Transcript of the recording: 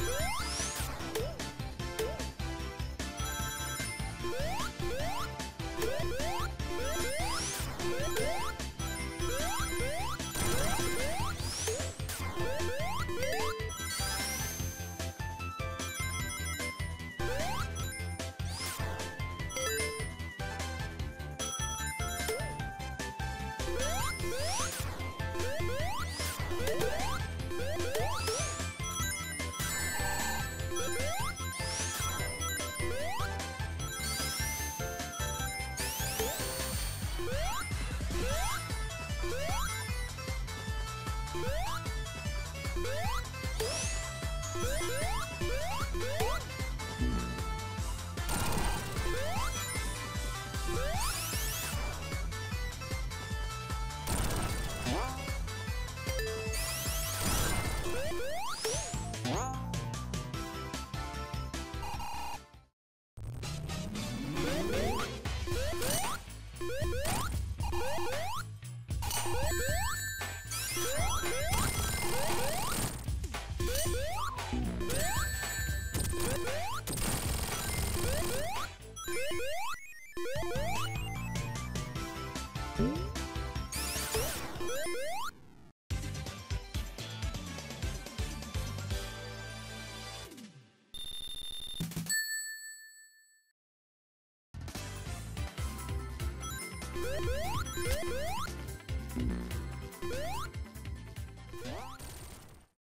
Yeah. Woo! Woo!